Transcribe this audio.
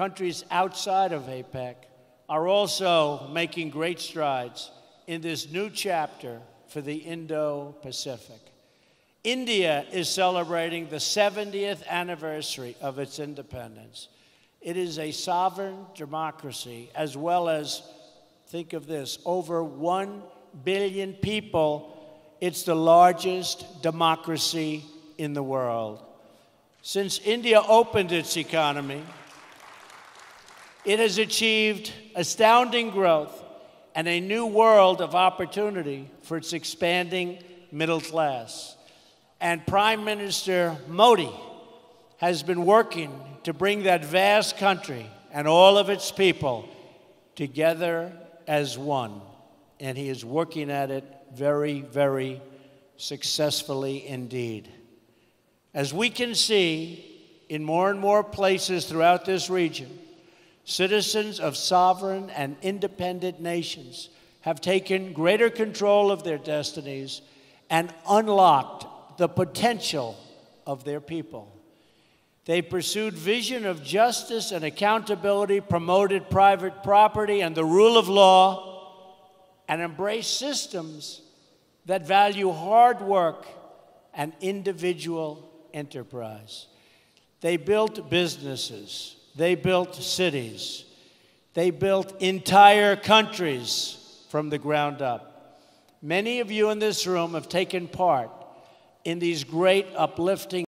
countries outside of APEC are also making great strides in this new chapter for the Indo Pacific. India is celebrating the 70th anniversary of its independence. It is a sovereign democracy, as well as, think of this, over 1 billion people. It's the largest democracy in the world. Since India opened its economy, it has achieved astounding growth and a new world of opportunity for its expanding middle class. And Prime Minister Modi has been working to bring that vast country and all of its people together as one. And he is working at it very, very successfully indeed. As we can see in more and more places throughout this region, citizens of sovereign and independent nations have taken greater control of their destinies and unlocked the potential of their people. They pursued vision of justice and accountability, promoted private property and the rule of law, and embraced systems that value hard work and individual enterprise. They built businesses, they built cities, they built entire countries from the ground up. Many of you in this room have taken part in these great uplifting